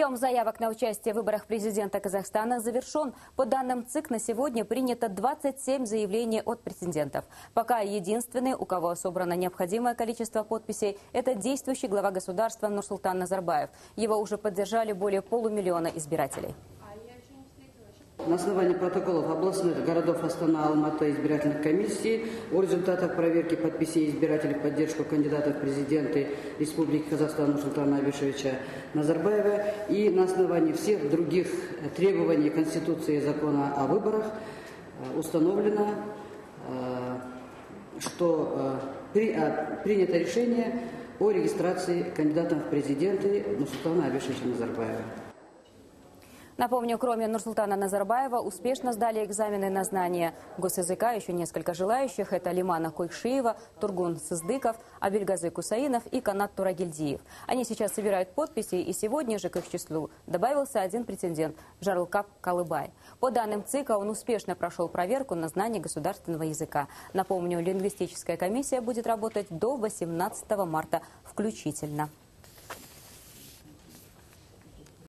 Прием заявок на участие в выборах президента Казахстана завершен. По данным ЦИК, на сегодня принято 27 заявлений от претендентов. Пока единственный, у кого собрано необходимое количество подписей, это действующий глава государства Нурсултан Назарбаев. Его уже поддержали более полумиллиона избирателей. На основании протоколов областных городов Астана, Алмата избирательных комиссий о результатах проверки подписей избирателей в поддержку кандидатов в президенты Республики Казахстан Нурсултана Абишевича Назарбаева и на основании всех других требований Конституции и закона о выборах э, установлено, э, что э, принято решение о регистрации кандидатов в президенты Нурсултана Абишевича Назарбаева. Напомню, кроме Нурсултана Назарбаева, успешно сдали экзамены на знание госязыка еще несколько желающих. Это Лимана Койшиева, Тургун Сыздыков, Абельгазы Кусаинов и Канат Турагильдиев. Они сейчас собирают подписи, и сегодня же к их числу добавился один претендент – Жарлкап Калыбай. По данным ЦИКа, он успешно прошел проверку на знание государственного языка. Напомню, лингвистическая комиссия будет работать до 18 марта включительно.